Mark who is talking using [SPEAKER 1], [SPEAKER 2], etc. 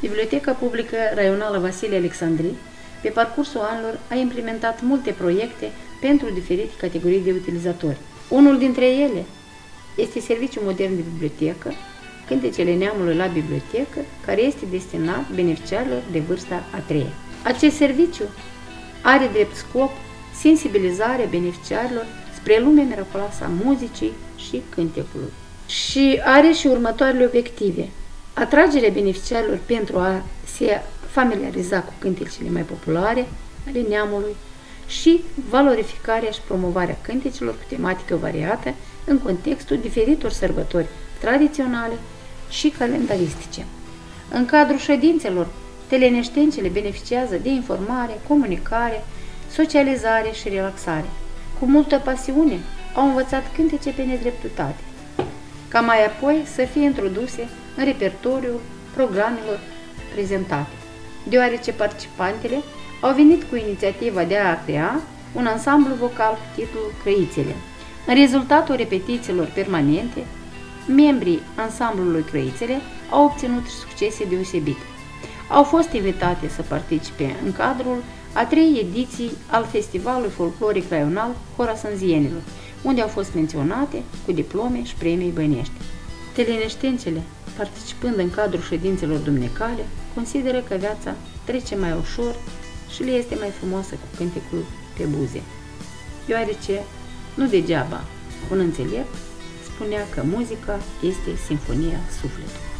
[SPEAKER 1] Biblioteca Publică Raională Vasile Alexandri, pe parcursul anilor, a implementat multe proiecte pentru diferite categorii de utilizatori. Unul dintre ele este Serviciul Modern de Bibliotecă, Cântecele Neamului la Bibliotecă, care este destinat beneficiarilor de vârsta a treia. Acest serviciu are drept scop sensibilizarea beneficiarilor spre lumea miraculoasă a muzicii și cântecului. Și are și următoarele obiective. Atragerea beneficiarilor pentru a se familiariza cu cântecele mai populare ale neamului și valorificarea și promovarea cântecilor cu tematică variată în contextul diferitor sărbători tradiționale și calendaristice. În cadrul ședințelor, teleneștencele beneficiază de informare, comunicare, socializare și relaxare. Cu multă pasiune au învățat cântece pe nedreptate, ca mai apoi să fie introduse în repertoriul programelor prezentate, deoarece participantele au venit cu inițiativa de a crea un ansamblu vocal cu titlul Crăițele. În rezultatul repetițiilor permanente, membrii ansamblului Crăițele au obținut succese deosebite. Au fost invitate să participe în cadrul a trei ediții al Festivalului Folcloric Raional Horasanzienilor, unde au fost menționate cu diplome și premii bănești. Teleneștențele, participând în cadrul ședințelor dumnecale, consideră că viața trece mai ușor și le este mai frumoasă cu cântecul pe buze. Deoarece, nu degeaba, un înțelept spunea că muzica este sinfonia sufletului.